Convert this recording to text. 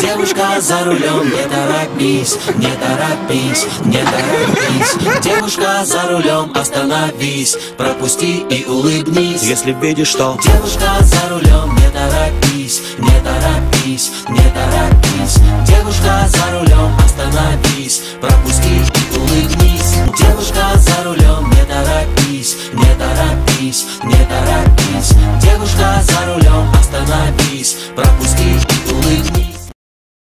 Девушка за рулем, не торопись, не торопись, не торопись. Девушка за рулем, остановись, пропусти и улыбнись. Если видишь, что Девушка за рулем, не торопись, не торопись, не торопись отпусти, улыбнись. Девушка за рулем, не торопись, не торопись, не торопись. Девушка за рулем, остановись, пропусти, улыбнись.